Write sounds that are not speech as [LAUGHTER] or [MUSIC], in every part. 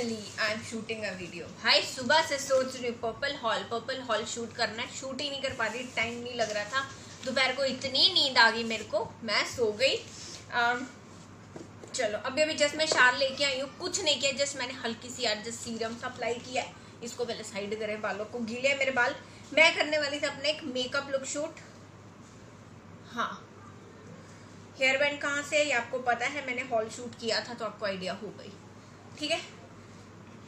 Finally I am shooting a video भाई सुबह से सोच रही हूँ Purplle haul Purplle haul shoot करना है। शूट ही नहीं कर पा रही टाइम नहीं लग रहा था। दोपहर को इतनी नींद आ गई मेरे को मैं सो गई। Um, चलो अभी अभी जस्ट मैं शार लेके आई हूँ कुछ नहीं किया जस्ट मैंने हल्की सी यार जस्ट सीरम अप्लाई किया है। इसको पहले साइड करें बालों को गीले है मेरे बाल। मैं करने वाली थी अपना एक मेकअप लुक शूट हाँ। हेयर बैंड कहाँ से है ये आपको पता है मैंने हॉल शूट किया था तो आपको आइडिया हो गई। ठीक है?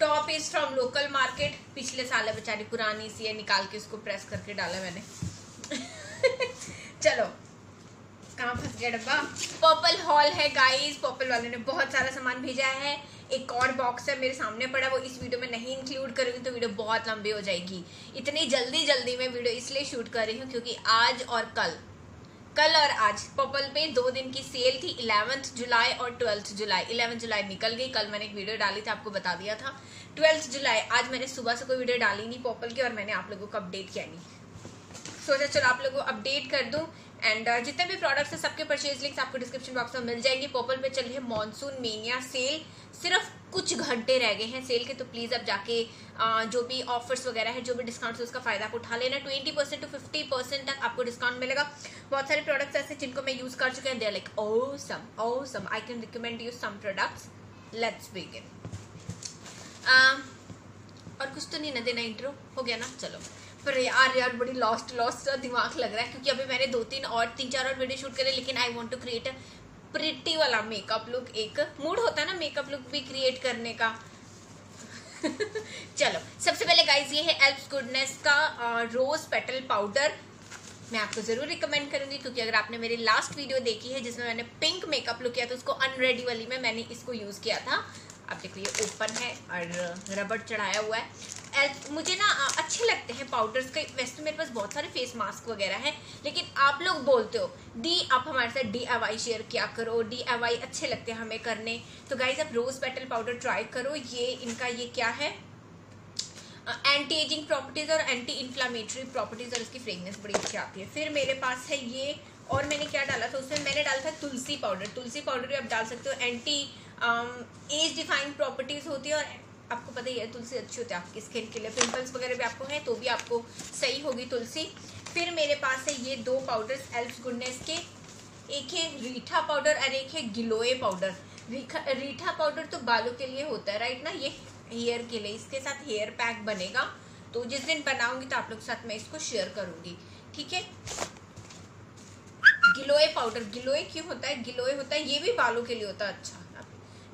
Top is from local market पिछले साल है बेचारी, पुरानी सी है, निकाल के उसको प्रेस करके डाला मैंने। [LAUGHS] चलो। कहाँ फंस गया डब्बा? पर्पल हॉल है गाइस पर्पल वाले ने बहुत सारा सामान भेजा है। एक और बॉक्स है, मेरे सामने पड़ा वो। इस वीडियो में नहीं इंक्लूड करूँगी तो वीडियो बहुत लंबी हो जाएगी। इतनी जल्दी जल्दी मैं वीडियो इसलिए शूट कर रही हूँ, क्योंकि आज और कल कल और आज। पर्पल पे दो दिन की सेल थी इलेवंथ जुलाई और ट्वेल्थ जुलाई। इलेवंथ जुलाई निकल गई, कल मैंने एक वीडियो डाली थी, आपको बता दिया था। ट्वेल्थ जुलाई, आज मैंने सुबह से कोई वीडियो डाली नहीं पर्पल की और मैंने आप लोगों को अपडेट किया नहीं। सोचा चलो आप लोगों को अपडेट कर दूँ। एंड uh, जितने भी प्रोडक्ट्स हैं सबके परचेज लिंक्स आपको डिस्क्रिप्शन बॉक्स में मिल जाएँगे। पोपल पे चल रही है मानसून मेनिया सेल सिर्फ़ कुछ घंटे रह गए हैं सेल के तो प्लीज़ अब जाके uh, जो भी ऑफर्स वगैरह है जो भी डिस्काउंट है उसका फ़ायदा आप उठा लेना। Twenty percent to fifty percent तक आपको डिस्काउंट मिलेगा। बहुत सारे प्रोडक्ट्स ऐसे जिनको मैं यूज़ कर चुके हैं they're like awesome awesome I can recommend you some products let's begin और कुछ तो नहीं ना देना इंट्रो हो गया ना? चलो। पर यार यार, बड़ी लॉस्ट लॉस्ट दिमाग लग रहा है, क्योंकि अभी मैंने दो तीन और तीन चार और वीडियो शूट करे, लेकिन I want to create pretty वाला मेकअप लुक एक मूड होता है ना मेकअप लुक भी क्रिएट करने का। [LAUGHS] चलो, सबसे पहले गाइज़ ये है एल्प्स गुडनेस का रोज पेटल पाउडर मैं आपको ज़रूर रिकमेंड करूँगी, क्योंकि अगर आपने मेरी लास्ट वीडियो देखी है, जिसमें मैंने पिंक मेकअप लुक किया था उसको अनरेडी वाली में मैंने इसको यूज़ किया था। आप देख लीजिए ओपन है और रबड़ चढ़ाया हुआ है। मुझे ना अच्छे लगते हैं पाउडर्स के। वैसे तो मेरे पास बहुत सारे फेस मास्क वगैरह हैं, लेकिन आप लोग बोलते हो, दी, आप हमारे साथ डी एव आई शेयर किया करो डी एव आई अच्छे लगते हैं हमें करने। तो गाइज़ आप रोज पेटल पाउडर ट्राई करो, ये इनका, ये क्या है? एंटी एजिंग प्रॉपर्टीज़ और एंटी इन्फ्लामेटरी प्रॉपर्टीज़ और इसकी फ्रेगनेंस बड़ी अच्छी आती है। फिर मेरे पास है ये और मैंने क्या डाला था, उसमें मैंने डाला था तुलसी पाउडर। तुलसी पाउडर भी आप डाल सकते हो। एंटी एज डिफाइंड प्रॉपर्टीज़ होती है और आपको पता ही है, तुलसी अच्छी होती है आपकी स्किन के लिए। पिंपल्स वगैरह भी आपको हैं तो भी आपको सही होगी तुलसी। फिर मेरे पास है ये दो पाउडर्स एल्फ गुडनेस के। एक है रीठा पाउडर और एक है गिलोए पाउडर रीठा पाउडर तो बालों के लिए होता है राइट ना? ये हेयर के लिए, इसके साथ हेयर पैक बनेगा। तो जिस दिन बनाऊँगी तो आप लोग के साथ मैं इसको शेयर करूँगी। ठीक है? गिलोए पाउडर गिलोए क्यों होता है? गिलोए होता है ये भी बालों के लिए होता है अच्छा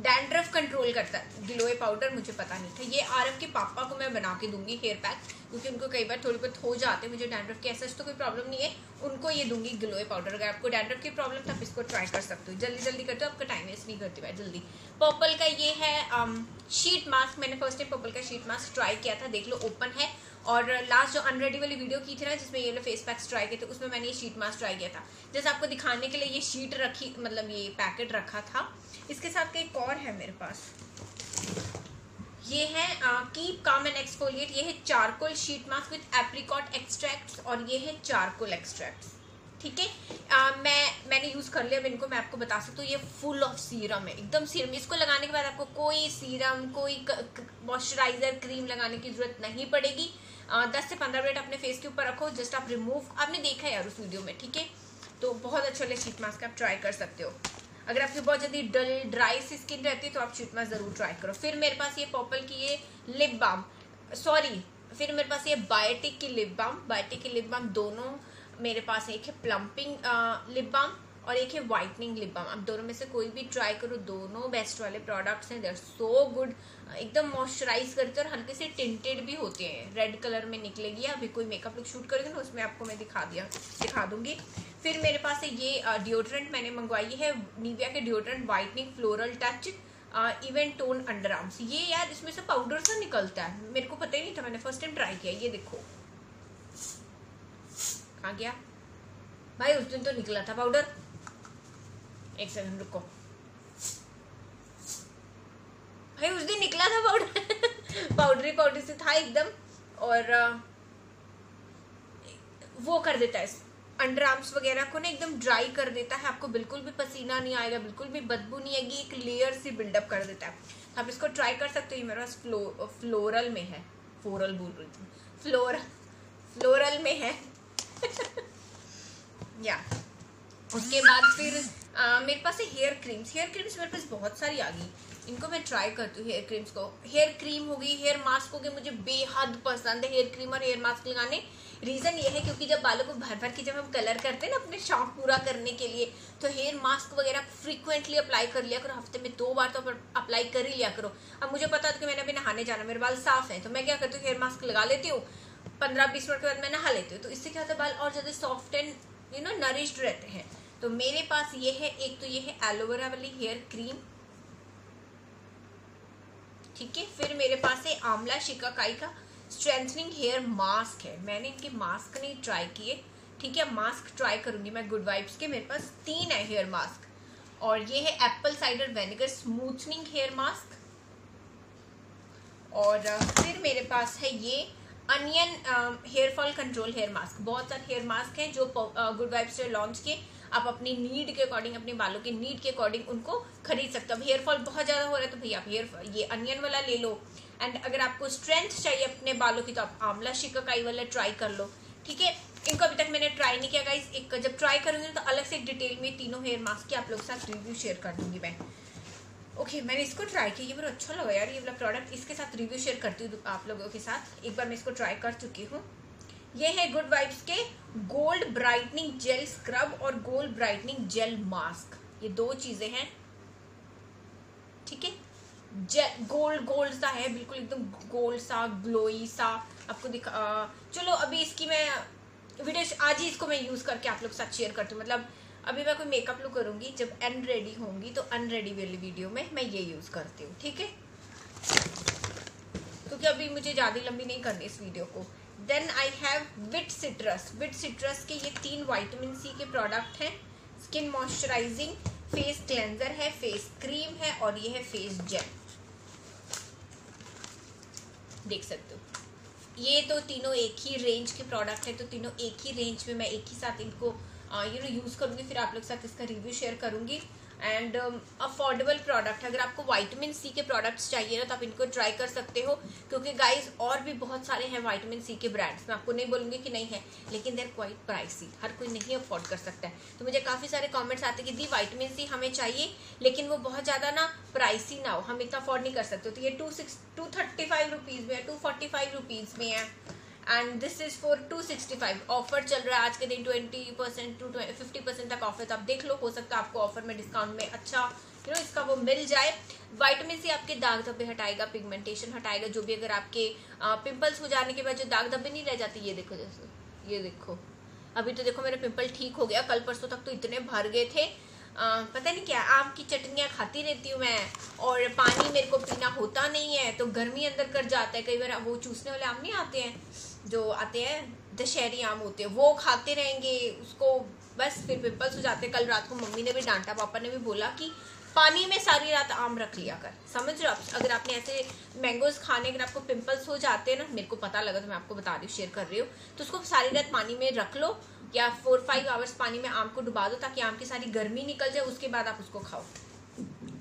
डैंड्रफ कंट्रोल करता है गिलोए पाउडर मुझे पता नहीं था। ये आर के पापा को मैं बना के दूँगी हेयर पैक क्योंकि उनको कई बार थोड़ी बहुत हो जाते हैं मुझे डैंड्रफ की ऐसा तो कोई प्रॉब्लम नहीं है। उनको ये दूँगी गिलोए पाउडर। अगर आपको डैंड्रफ की प्रॉब्लम तो आप इसको ट्राई कर सकते हो। जल्दी जल्दी करते हो आपका टाइम वेस्ट नहीं करती भाई जल्दी। पर्पल का ये है शीट um, मास्क मैंने फ़र्स्ट टाइम पर्पल का शीट मास्क ट्राई किया था देख लो ओपन है। और लास्ट जो अनरेडी वाली वीडियो की थी ना, जिसमें ये लोग फेस पैक्स ट्राई किए थे, उसमें मैंने ये शीट मास्क ट्राई किया था। जैसे आपको दिखाने के लिए ये शीट रखी मतलब ये पैकेट रखा था। इसके साथ एक और है मेरे पास। ये है कीप काम एंड एक्सफोलिएट ये है charcoal sheet mask with apricot extract और ये है चारकोल एक्सट्रैक्ट ठीक है? मैं, मैंने यूज़ कर लिया, अब इनको मैं आपको बता सकती हूँ। ये फुल ऑफ़ सीरम है, एकदम सीरम इसको लगाने के बाद आपको कोई सीरम कोई मॉइस्चराइजर क्रीम लगाने की ज़रूरत नहीं पड़ेगी। दस से पंद्रह मिनट अपने फेस के ऊपर रखो जस्ट आप रिमूव आपने देखा है यार उस वीडियो में, ठीक है? तो बहुत अच्छे वाले शीट मास्क आप ट्राई कर सकते हो। अगर आपकी बहुत जल्दी डल ड्राई सी स्किन रहती है तो आप शीट मास्क ज़रूर ट्राई करो। फिर मेरे पास ये पर्पल की ये लिप बाम सॉरी फिर मेरे पास ये बायोटिक की लिप बाम बायोटिक की लिप बाम दोनों मेरे पास एक है प्लम्पिंग लिप बाम और एक है वाइटनिंग लिप बाम अब दोनों में से कोई भी ट्राई करो, दोनों बेस्ट वाले प्रोडक्ट्स हैं दे आर सो गुड एकदम मॉइस्चराइज करते हैं और हल्के से टिंटेड भी होते हैं। रेड कलर में निकलेगी अभी कोई मेकअप लुक शूट करेगी ना, उसमें आपको मैं दिखा दिया, दिखा दूँगी। फिर मेरे पास है ये डिओड्रेंट मैंने मंगवाई है निविया के deodorant whitening floral touch even tone underarms ये यार, इसमें से पाउडर सा निकलता है। मेरे को पता ही नहीं था, मैंने फ़र्स्ट टाइम ट्राई किया, ये देखो। कहा गया। भाई, उस दिन तो निकला था पाउडर एक सेकंड रुको भाई, उस दिन निकला था पाउडर पाउडरी पाउडर से था एकदम, और वो कर देता है अंडर आर्म्स वगैरह को ना एकदम ड्राई कर देता है, आपको बिल्कुल भी पसीना नहीं आएगा, बिल्कुल भी बदबू नहीं आएगी, एक लेयर सी बिल्डअप कर देता है। आप इसको ट्राई कर सकते हो, ये मेरे पास फ्लो फ्लोरल में है। फ्लोरल बोल रही थी। फ्लोर फ्लोरल में है। [LAUGHS] या उसके बाद फिर मेरे पास है हेयर क्रीम्स हेयर क्रीम्स मेरे पास बहुत सारी आ गई। इनको मैं ट्राई करती हूँ हेयर क्रीम्स को। हेयर क्रीम हो गई हेयर मास्क हो गई, मुझे बेहद पसंद है हेयर क्रीम और हेयर मास्क लगाने। रीज़न ये है क्योंकि जब बालों को भर भर के जब हम कलर करते हैं ना अपने शौक पूरा करने के लिए तो हेयर मास्क वगैरह फ्रीक्वेंटली अप्लाई कर लिया करो। हफ़्ते में दो बार तो अप्लाई कर ही लिया करो। अब मुझे पता था कि मैंने अभी नहाने जाना मेरे बाल साफ़ है तो मैं क्या करती हूँ हेयर मास्क लगा लेती हूँ। पंद्रह बीस मिनट के बाद मैं नहा लेती हूँ। तो इससे क्या होता है, बाल और ज़्यादा soft and you know nourished रहते हैं। तो मेरे पास ये है, एक तो ये है एलोवेरा वाली हेयर क्रीम। ठीक है, फिर मेरे पास है आंवला शिकाकाई का स्ट्रेंथनिंग हेयर मास्क है। मैंने इनके मास्क नहीं ट्राई किए। ठीक है मास्क ट्राई करूँगी मैं गुड वाइब्स के, मेरे पास तीन है हेयर मास्क और ये है apple cider vinegar smoothening hair mask और फिर मेरे पास है ये onion hair fall control hair mask बहुत सारे हेयर मास्क हैं जो गुड वाइब्स से लॉन्च किए। आप अपनी नीड के अकॉर्डिंग अपने बालों के नीड के अकॉर्डिंग उनको खरीद सकते हो। हेयर फॉल बहुत ज़्यादा हो रहा है तो भैया आप हेयर ये अनियन वाला ले लो। एंड अगर आपको स्ट्रेंथ चाहिए अपने बालों की तो आप आंवला शिकाकाई वाला ट्राई कर लो। ठीक है? इनको अभी तक मैंने ट्राई नहीं किया गाइस एक जब ट्राई करूँगी तो अलग से एक डिटेल में तीनों हेयर मास्क की आप लोग के साथ रिव्यू शेयर कर दूँगी मैं। ओके okay, मैंने इसको ट्राई किया। ये मेरा अच्छा लगा यार ये वाला प्रोडक्ट इसके साथ रिव्यू शेयर करती हूँ आप लोगों के साथ। एक बार मैं इसको ट्राई कर चुकी हूँ। ये है गुड वाइब्स के गोल्ड ब्राइटनिंग जेल स्क्रब और गोल्ड ब्राइटनिंग जेल मास्क। ये दो चीज़ें हैं। ठीक है? गोल्ड गोल्ड सा है, बिल्कुल एकदम गोल्ड सा, ग्लोई सा। आपको दिखा चलो अभी इसकी मैं वीडियो आज ही इसको मैं यूज़ करके आप लोग साथ शेयर करती हूँ। मतलब अभी मैं कोई मेकअप लुक करूँगी, जब अनरेडी होंगी तो अनरेडी वाली वीडियो में मैं ये यूज़ करती हूँ। ठीक है? क्योंकि अभी मुझे ज़्यादा लंबी नहीं करनी इस वीडियो को। Then I have WiT citrus WiT citrus के ये तीन वाइटामिन सी के प्रोडक्ट हैं. स्किन मॉइस्चराइजिंग फेस क्लेंजर है फेस क्रीम है और ये है फेस जेल देख सकते हो। ये तो तीनों एक ही रेंज के प्रोडक्ट है तो तीनों एक ही रेंज में मैं एक ही साथ इनको यू नो यूज़ करूँगी, फिर आप लोग साथ इसका रिव्यू शेयर करूँगी। एंड अफोर्डेबल प्रोडक्ट है अगर आपको वाइटामिन सी के प्रोडक्ट्स चाहिए ना तो आप इनको ट्राई कर सकते हो। क्योंकि गाइस और भी बहुत सारे हैं वाइटामिन सी के ब्रांड्स मैं आपको नहीं बोलूँगी कि नहीं है, लेकिन देर क्वाइट प्राइसी हर कोई नहीं अफोर्ड कर सकता है। तो मुझे काफ़ी सारे कॉमेंट्स आते कि, दी वाइटामिन सी हमें चाहिए, लेकिन वो बहुत ज़्यादा ना प्राइसी ना हो। हम इतना अफोर्ड नहीं कर सकते तो ये two six two thirty five rupees में है टू फोर्टी फाइव रुपीज़ में है। And this is for two sixty five offer चल रहा है आज के दिन twenty percent to fifty percent तक ऑफ़र तो आप देख लो हो सकता है आपको ऑफ़र में डिस्काउंट में अच्छा यू नो इसका वो मिल जाए। वाइटामिन सी आपके दाग धब्बे हटाएगा पिगमेंटेशन हटाएगा जो भी अगर आपके पिंपल्स हो जाने के बाद जो दाग धब्बे नहीं रह जाते ये देखो जैसे ये देखो। अभी तो देखो मेरे पिंपल ठीक हो गया कल परसों तक तो इतने भर गए थे। आ, पता नहीं क्या आम की चटनियाँ खाती रहती हूँ मैं और पानी मेरे को पीना होता नहीं है तो गर्मी अंदर कर जाता है। कई बार वो चूसने वाले आम नहीं आते हैं। जो आते हैं दशहरी आम होते हैं, वो खाते रहेंगे, उसको बस फिर पिंपल्स हो जाते कल रात को मम्मी ने भी, डांटा पापा ने भी बोला कि पानी में सारी रात आम रख लिया कर। समझ रहे हो आप? अगर आपने ऐसे मैंगोज खाने, अगर आपको पिंपल्स हो जाते हैं ना, मेरे को पता लगा तो मैं आपको बता रही हूँ शेयर कर रही हूँ। तो उसको सारी रात पानी में रख लो, या फोर फाइव आवर्स पानी में आम को डुबा दो, ताकि आम की सारी गर्मी निकल जाए, उसके बाद आप उसको खाओ।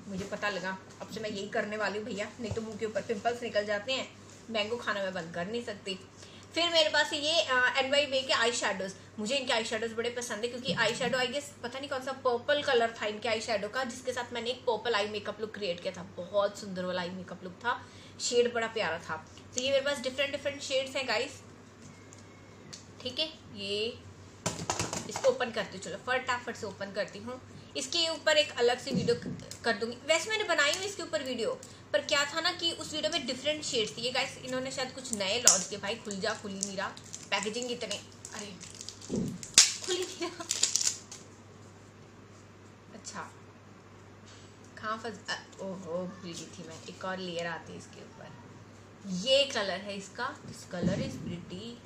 मुझे पता लगा। अब से मैं यही करने वाली हूँ, भैया। नहीं तो मुँह के ऊपर पिंपल्स निकल जाते हैं। मैंगो खाना मैं बंद कर नहीं सकती। फिर मेरे पास ये एन वाई बे के आई शेडोज मुझे इनके आई शेडोज बड़े पसंद है, क्योंकि आई शेडो आई गेस पता नहीं कौन सा पर्पल कलर था इनके आई शेडो का, जिसके साथ मैंने एक Purplle eye makeup look create किया था। बहुत सुंदर वाला आई मेकअप लुक था। शेड बड़ा प्यारा था। तो ये मेरे पास डिफरेंट डिफरेंट शेड्स हैं गाइस ठीक है? ये, इसको ओपन करती हूँ, चलो फटाफट से ओपन करती हूँ। इसके ऊपर एक अलग से वीडियो कर दूँगी। वैसे मैंने बनाई हुई इसके ऊपर वीडियो पर क्या था ना कि उस वीडियो में डिफरेंट शेड्स थी। गाइस इन्होंने शायद कुछ नए लॉन्च किए। भाई, खुल जा, खुली रहा पैकेजिंग इतने। अरे, खुली रहा अच्छा। कहाँ फंस ओहो, भूल गई थी मैं। एक और लेयर आती है इसके ऊपर। ये कलर है इसका। इस कलर इज़ ब्रिटी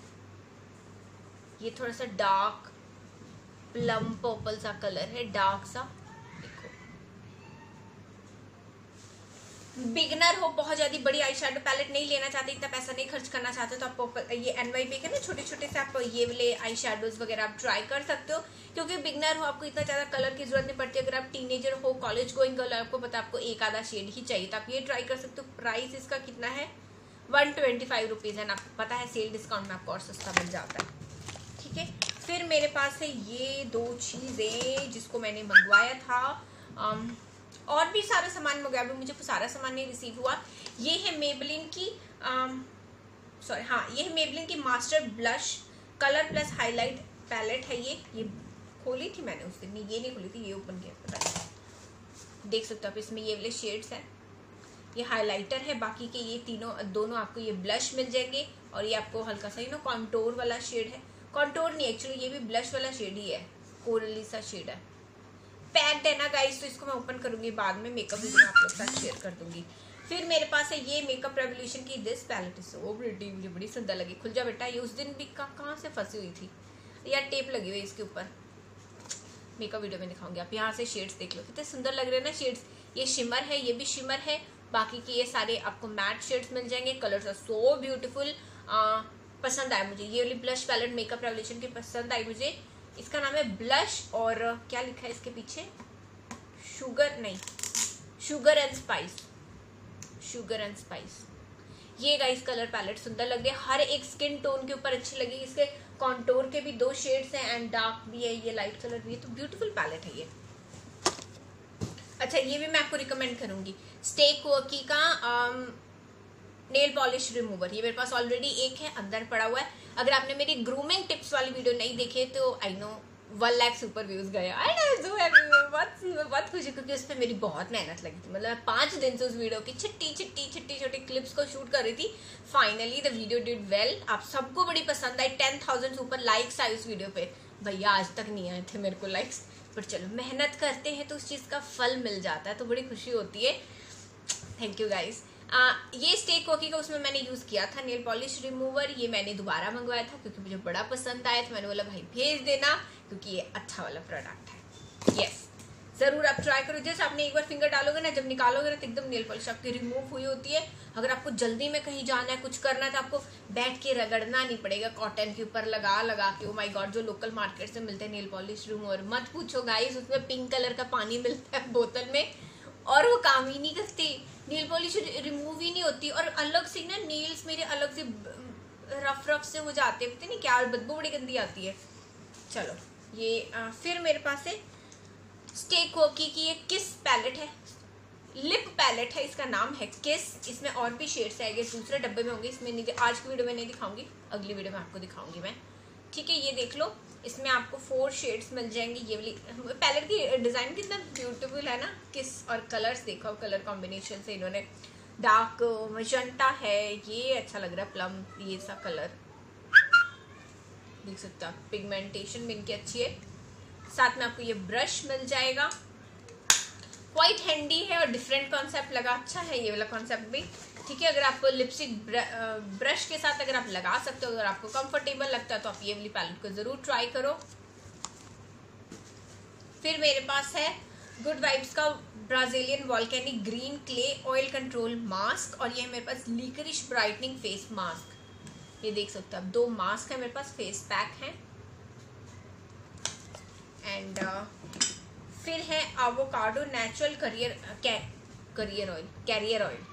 ये थोड़ा सा डार्क प्लम पर्पल सा कलर है डार्क सा। देखो। बिगनर हो, बहुत ज़्यादा बड़ी आई शेडो पैलेट नहीं लेना चाहते, इतना पैसा नहीं खर्च करना चाहते तो आपको ये एन वाई पे ना छोटे छोटे से आप ये वाले आई शेडोज वगैरह आप ट्राई कर सकते हो। क्योंकि बिगनर हो, आपको इतना ज़्यादा कलर की ज़रूरत नहीं पड़ती। अगर आप टीनेजर हो कॉलेज गोइंग गर्ल आपको पता आपको एक आधा शेड ही चाहिए। तो आप ये ट्राई कर सकते हो। प्राइस इसका कितना है? वन ट्वेंटी फाइव रुपीज़ है। आपको पता है सेल डिस्काउंट में आपको और सस्ता मिल जाता है। ठीक है? फिर मेरे पास है ये दो चीज़ें जिसको मैंने मंगवाया था। um, और भी सारा सामान मंगाया अभी मुझे सारा सामान नहीं रिसीव हुआ। ये है मेबलिन की सॉरी हाँ ये है मेबलिन की master blush colour plus highlight palette है ये। ये खोली थी मैंने उस दिन ये नहीं खोली थी ये ओपन किया पता नहीं। देख सकते हो आप इसमें ये वाले शेड्स हैं। ये हाइलाइटर है बाकी के ये तीनों दोनों आपको ये ब्लश मिल जाएँगे। और ये आपको हल्का सा यू नो कॉन्टोर वाला शेड है। कॉन्टोर नहीं एक्चुअली ये भी ब्लश वाला शेड ही है। कोरली सा शेड है। पैक्ड है ना गाइस तो इसको मैं ओपन करूँगी, बाद में मेकअप वीडियो आप लोग साथ शेयर कर दूँगी। फिर मेरे पास है ये मेकअप रेवोल्यूशन की दिस पैलेट सो प्रिटी मुझे बड़ी सुंदर लगी। खुल जा बेटा, ये उस दिन भी कहाँ से फंसी हुई थी? यार टेप लगी हुई इसके ऊपर। मेकअप वीडियो में दिखाऊँगी। आप यहाँ से शेड्स देख लो। कितने सुंदर लग रहे हैं ना शेड्स ये शिमर है, ये भी शिमर है। बाकी के ये सारे आपको मैट शेड्स मिल जाएँगे। कलर्स आर सो ब्यूटीफुल पसंद आया मुझे। ये वाली ब्लश पैलेट मेकअप रेवोल्यूशन की पसंद आई मुझे। इसका नाम है ब्लश और क्या लिखा है इसके पीछे? शुगर नहीं। Sugar and Spice Sugar and Spice ये गाइस कलर पैलेट सुंदर लग रही है। हर एक स्किन टोन के ऊपर अच्छी लगी इसके कॉन्टोर के भी दो शेड्स हैं एंड डार्क भी है, ये लाइट कलर भी है। तो ब्यूटीफुल पैलेट है ये। अच्छा ये भी मैं आपको रिकमेंड करूँगी। स्टेक वर्की का नेल पॉलिश रिमूवर। ये मेरे पास ऑलरेडी एक है, अंदर पड़ा हुआ है। अगर आपने मेरी ग्रूमिंग टिप्स वाली वीडियो नहीं देखी तो I know one lakh super views गया। आई जो बहुत बहुत खुशी क्योंकि उस पर मेरी बहुत मेहनत लगी थी। मतलब पाँच दिन से उस वीडियो की छिट्टी छिट्टी छिट्टी, छोटी क्लिप्स को शूट कर रही थी। Finally the video did well आप सबको बड़ी पसंद आई। टेन थाउज़ेंड सुपर लाइक्स आई उस वीडियो पे। भैया, आज तक नहीं आए थे मेरे को लाइक्स पर चलो, मेहनत करते हैं तो उस चीज़ का फल मिल जाता है तो बड़ी खुशी होती है। थैंक यू गाइज़ आ, ये स्टेक कोकी का उसमें मैंने यूज़ किया था नेल पॉलिश रिमूवर ये मैंने दोबारा मंगवाया था क्योंकि मुझे बड़ा पसंद आया था मैंने बोला भाई भेज देना क्योंकि ये अच्छा वाला प्रोडक्ट है। यस ज़रूर आप ट्राई करो। जैसे आपने एक बार फिंगर डालोगे ना जब निकालोगे ना तो एकदम नेल पॉलिश आपकी रिमूव हुई होती है। अगर आपको जल्दी में कहीं जाना है कुछ करना है तो आपको बैठ के रगड़ना नहीं पड़ेगा कॉटन के ऊपर लगा लगा के। ओ माय गॉड जो लोकल मार्केट से मिलते हैं नेल पॉलिश रिमूवर मत पूछो गाइस उसमें पिंक कलर का पानी मिलता है बोतल में। और वो काम ही नहीं करती। नेल पॉलिश रिमूव ही नहीं होती और अलग से ना नेल्स मेरे अलग से रफ रफ से हो जाते हैं। पता नहीं क्या बदबू बड़ी गंदी आती है। चलो ये आ, फिर मेरे पास है। स्टेक वोकी की ये किस पैलेट है। लिप पैलेट है इसका नाम है किस इसमें और भी शेड्स आएँगे दूसरे डब्बे में होंगे। इसमें नहीं आज की वीडियो में नहीं दिखाऊँगी। अगली वीडियो में आपको दिखाऊँगी मैं। ठीक है ये देख लो। इसमें आपको फोर शेड्स मिल जाएँगे, ये वाली। पैलेट की डिज़ाइन कितना ब्यूटीफुल है ना, किस और कलर्स देखो कलर कॉम्बिनेशन से इन्होंने। डार्क मजंटा है, ये अच्छा लग रहा है प्लम ये सा कलर देख सकते हो पिगमेंटेशन भी इनकी अच्छी है। साथ में आपको ये ब्रश मिल जाएगा। क्वाइट हैंडी है और डिफरेंट कॉन्सेप्ट लगा अच्छा है ये वाला कॉन्सेप्ट भी। ठीक है अगर आपको लिपस्टिक ब्रश के साथ अगर आप लगा सकते हो अगर आपको कंफर्टेबल लगता है तो आप ये वाली पैलेट को ज़रूर ट्राई करो। फिर मेरे पास है गुड वाइब्स का Brazilian volcanic green clay oil control mask और ये मेरे पास लीकरिश ब्राइटनिंग फेस मास्क ये देख सकते हो आप दो मास्क है मेरे पास फेस पैक है। एंड uh, फिर है avocado natural carrier carrier oil carrier oil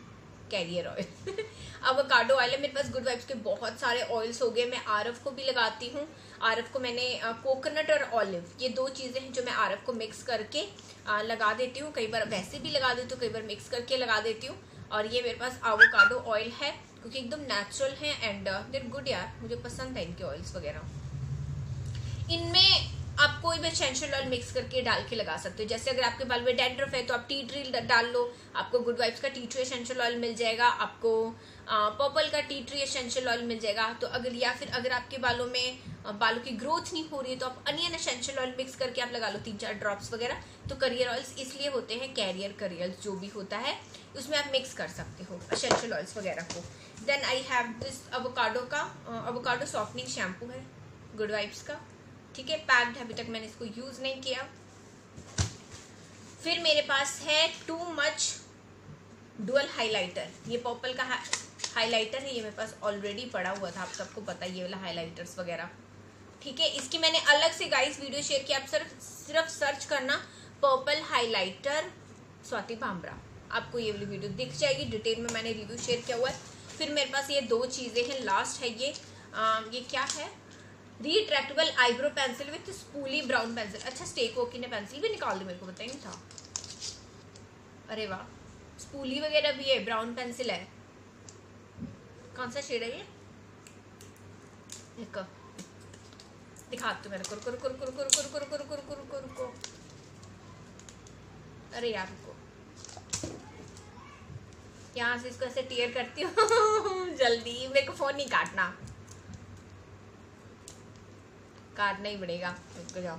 carrier oil avocado oil है मेरे पास गुड वाइब्स के बहुत सारे ऑयल्स हो गए मैं आरफ को भी लगाती हूँ। आरफ को मैंने कोकोनट और ऑलिव ये दो चीज़ें हैं जो मैं आरफ को मिक्स करके आ, लगा देती हूँ। कई बार वैसे भी लगा देती हूँ कई बार मिक्स करके लगा देती हूँ। और ये मेरे पास आवोकाडो ऑयल है क्योंकि एकदम नेचुरल है एंड देर गुड यार मुझे पसंद है इनके ऑयल्स वगैरह। इनमें आप कोई भी एसेंशियल ऑयल मिक्स करके डाल के लगा सकते हो। जैसे अगर आपके बाल में डेंड्रफ है तो आप टी ट्री डाल लो, आपको गुड वाइब्स का टी ट्री एसेंशियल ऑयल मिल जाएगा, आपको पर्पल का टी ट्री एसेंशियल ऑयल मिल जाएगा। तो अगर, या फिर अगर आपके बालों में बालों की ग्रोथ नहीं हो रही है तो आप अनियन एसेंशियल ऑयल मिक्स करके आप लगा लो तीन चार ड्रॉप्स वगैरह। तो करियर ऑयल्स इसलिए होते हैं कैरियर करियर्स जो भी होता है, उसमें आप मिक्स कर सकते हो एसेंशियल ऑयल्स वगैरह को। Then I have this avocado का अवोकाडो सॉफ्टनिंग शैम्पू है गुड वाइब्स का। ठीक है पैक्ड है अभी तक मैंने इसको यूज़ नहीं किया। फिर मेरे पास है टू मच डुअल हाइलाइटर ये पर्पल का हाइलाइटर है ये मेरे पास ऑलरेडी पड़ा हुआ था आप सबको पता ये वाला हाइलाइटर्स वगैरह। ठीक है इसकी मैंने अलग से गाइस वीडियो शेयर किया। आप सिर्फ़ सिर्फ़ सर्च करना पर्पल हाइलाइटर स्वाति भामरा। आपको ये वाली वीडियो दिख जाएगी। डिटेल में मैंने रिव्यू शेयर किया हुआ है। फिर मेरे पास ये दो चीज़ें हैं। लास्ट है ये। आ, ये क्या है? Retractable eyebrow pencil with spoolie brown pencil अच्छा स्टेक ओकी ने पेंसिल भी निकाल दी मेरे को पता ही नहीं था अरे वाह स्पूली वगैरह भी है ब्राउन पेंसिल है कौन सा शेड है ये एक दिखाती हूँ मेरे को रुको रुको रुको रुको रुको रुको रुको रुको रुको रुको रुको अरे यार रुको यहाँ से इसको ऐसे टीयर करती हूँ जल्दी मेरे को फ़ोन नहीं काटना काटना ही पड़ेगा रुक जाओ।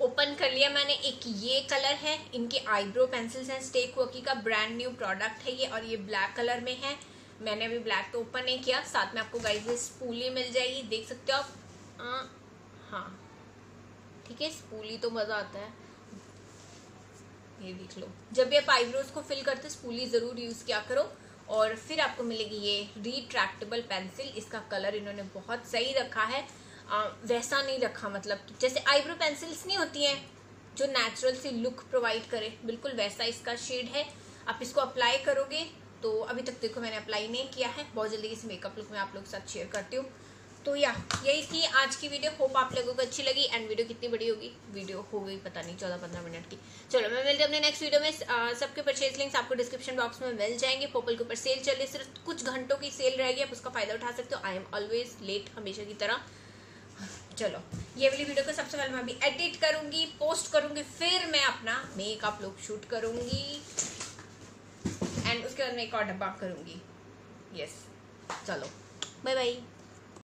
ओपन कर लिया मैंने। एक ये कलर है। इनके आईब्रो पेंसिल्स हैं। स्टेक वॉकी का ब्रांड न्यू प्रोडक्ट है ये और ये ब्लैक कलर में है। मैंने अभी ब्लैक तो ओपन नहीं किया। साथ में आपको गाइज़ स्पूली मिल जाएगी। देख सकते हो आप? हाँ। ठीक है, स्पूली तो मज़ा आता है। ये देख लो। जब भी आप आईब्रोज को फिल करते स्पूली ज़रूर यूज़ किया करो। और फिर आपको मिलेगी ये रिट्रैक्टेबल पेंसिल इसका कलर इन्होंने बहुत सही रखा है। आ, वैसा नहीं रखा मतलब जैसे आईब्रो पेंसिल्स नहीं होती हैं जो नेचुरल सी लुक प्रोवाइड करे बिल्कुल वैसा इसका शेड है। आप इसको अप्लाई करोगे तो अभी तक देखो मैंने अप्लाई नहीं किया है बहुत जल्दी इस मेकअप लुक में आप लोग के साथ शेयर करती हूँ। तो या यही थी आज की वीडियो होप आप लोगों को अच्छी लगी। एंड वीडियो कितनी बड़ी होगी? वीडियो हो गई पता नहीं चौदह पंद्रह मिनट की। चलो मैं मिलती हूँ अपने नेक्स्ट वीडियो में। सबके परचेज लिंक्स आपको डिस्क्रिप्शन बॉक्स में मिल जाएँगे। पोपल के ऊपर सेल चल रही सिर्फ़ कुछ घंटों की सेल रहेगी आप उसका फ़ायदा उठा सकते हो। आई एम ऑलवेज लेट हमेशा की तरह। चलो, ये वाली वीडियो को सबसे पहले मैं अभी एडिट करूँगी पोस्ट करूँगी, फिर मैं अपना मेकअप लुक शूट करूँगी। एंड उसके बाद मैं एक और डब्बा करूँगी। यस चलो बाय बाय